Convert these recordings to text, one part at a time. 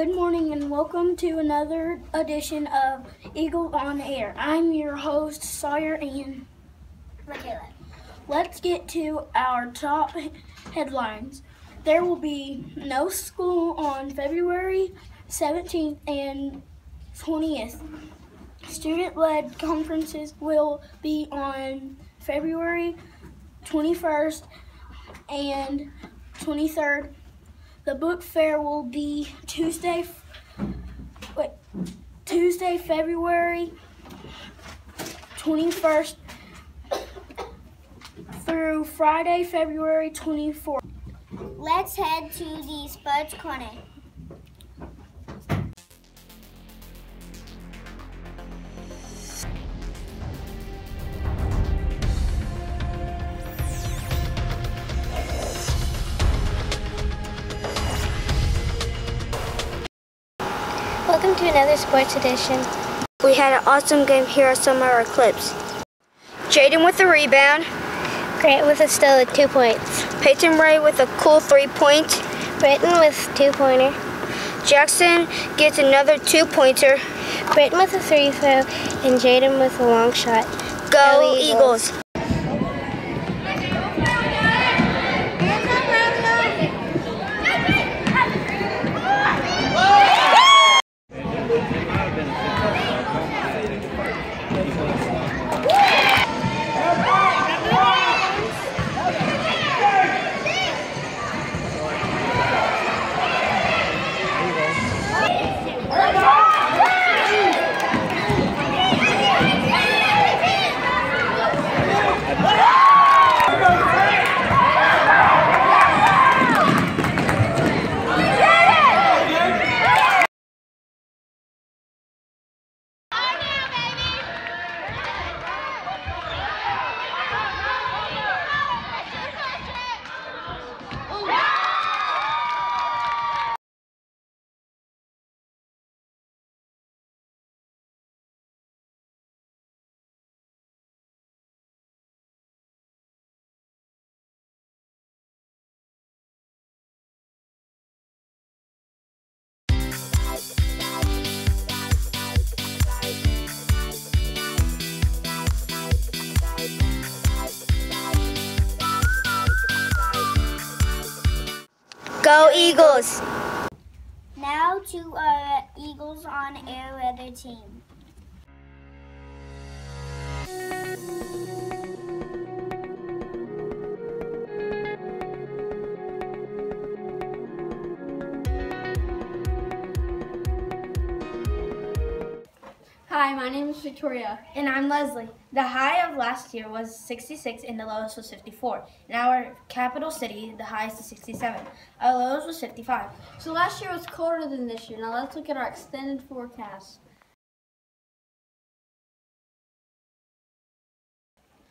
Good morning and welcome to another edition of Eagle on Air. I'm your host, Sawyer and Michaela. Let's get to our top headlines. There will be no school on February 17th and 20th. Student led conferences will be on February 21st and 23rd. The book fair will be Tuesday, wait, Tuesday, February 21st through Friday, February 24th. Let's head to the Sports Corner. Another sports edition. We had an awesome game. Here are some of our clips. Jaden with the rebound. Grant with a steal two points. Peyton Ray with a cool three point. Britton with two pointer. Jackson gets another two pointer. Britton with a three throw. And Jaden with a long shot. Go, Go Eagles. Eagles. Eagles. Now to our Eagles on Air weather team. Hi, my name is Victoria. And I'm Leslie. The high of last year was 66 and the lowest was 54. In our capital city, the highest is 67. Our lowest was 55. So last year was colder than this year. Now let's look at our extended forecast.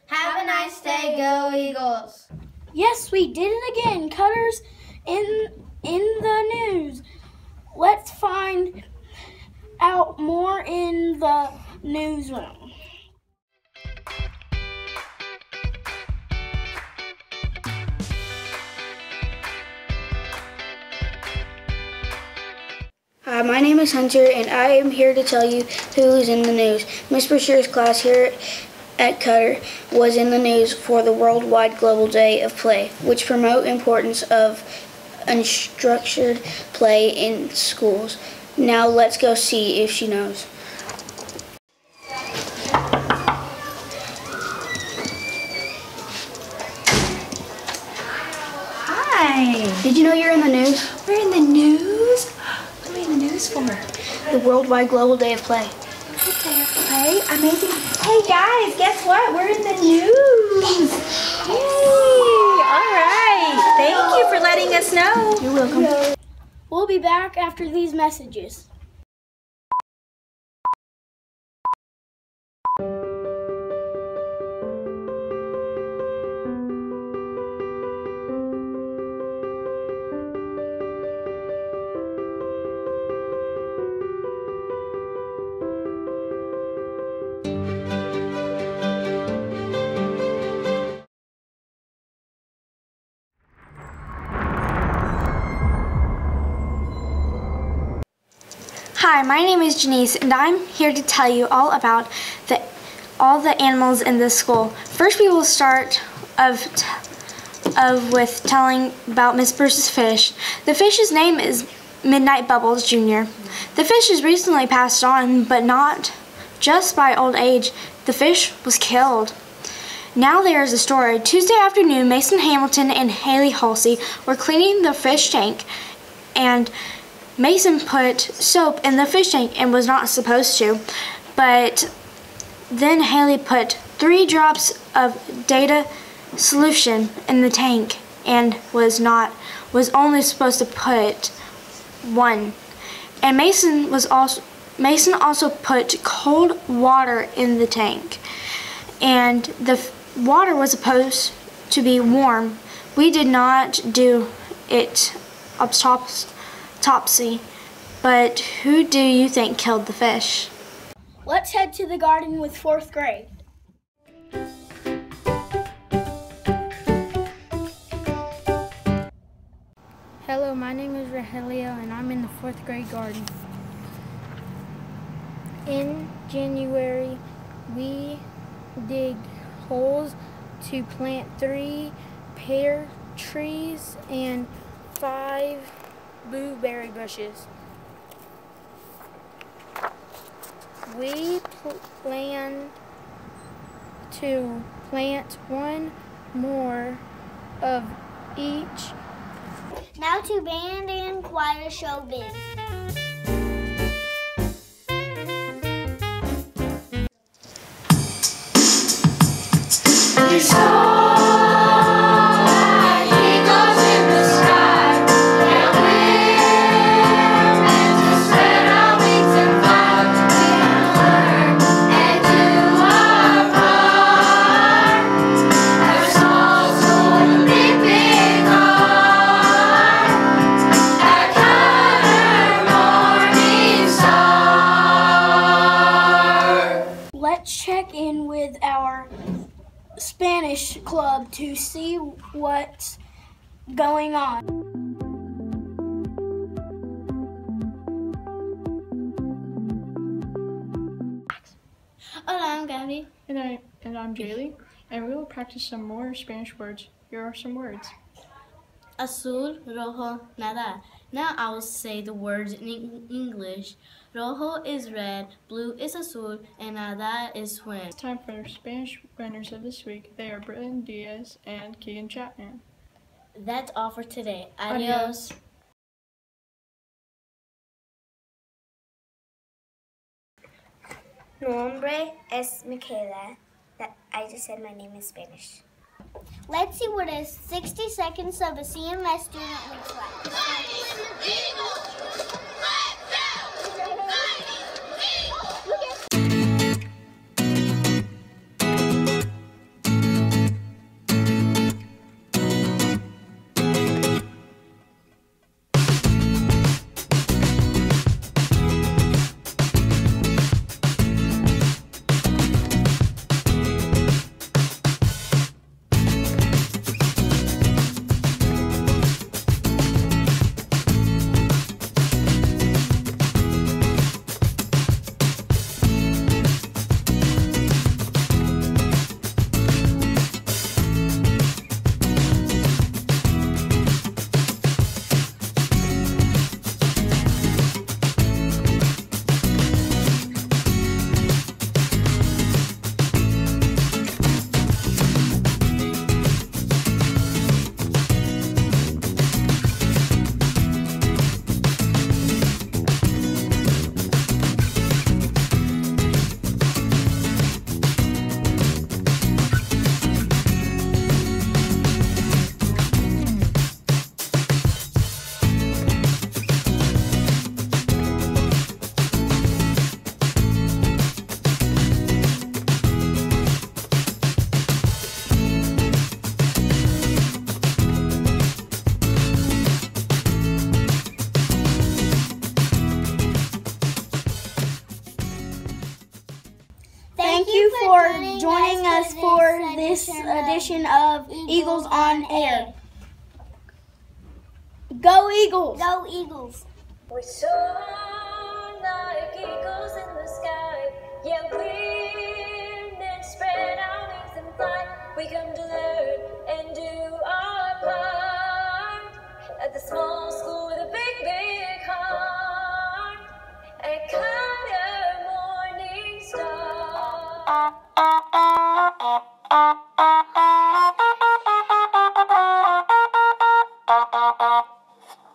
Have a nice day. Go Eagles. Yes, we did it again. Cutters in in the news. Let's find out more in the newsroom. Hi, my name is Hunter, and I am here to tell you who is in the news. Miss Brashear's class here at Cutter was in the news for the Worldwide Global Day of Play, which promote importance of unstructured play in schools. Now let's go see if she knows. Hi. Did you know you're in the news? We're in the news? What are we in the for? The Worldwide Global Day of Play. Okay. Amazing. Hey guys, guess what? We're in the news. Yay! All right. Thank you for letting us know. You're welcome. We'll be back after these messages. Hi, my name is Janice, and I'm here to tell you all about the all the animals in this school. First, we will start of of with telling about Miss Bruce's fish. The fish's name is Midnight Bubbles Jr. The fish has recently passed on, but not just by old age. The fish was killed. Now there is a story. Tuesday afternoon, Mason Hamilton and Haley Halsey were cleaning the fish tank, and Mason put soap in the fish tank and was not supposed to, but then Haley put three drops of data solution in the tank and was not was only supposed to put one. And Mason was also Mason also put cold water in the tank. And the water was supposed to be warm. We did not do it autops- autopsy. But who do you think killed the fish? Let's head to the garden with fourth grade. Hello, my name is Rogelio and I'm in the fourth grade garden. In January, we dig holes to plant three pear trees and five blueberry bushes. We plan to plant one more of each Now to band and choir showbiz. Let's to see what's going on. Hola, I'm Gabby. And I and I'm Jaylee, and we will practice some more Spanish words. Here are some words. Azul, rojo, nada. Now I will say the words in English. Rojo is red, blue is azul, and nada is swim. It's time for our Spanish winners of this week. They are Britton Diaz and Keegan Chapman. That's all for today. Adios. Adios. Nombre es Michaela. That I just said my name in Spanish. Let's see what a 60 seconds of a CMS student looks like. Hey! Thank, you, for joining, joining us for this, edition of Eagles on Air. Go Eagles! Go Eagles! We soar like eagles in the sky. Yeah, and spread our wings and fly. We come to learn and do our part at the small school with a big, big heart. Uh...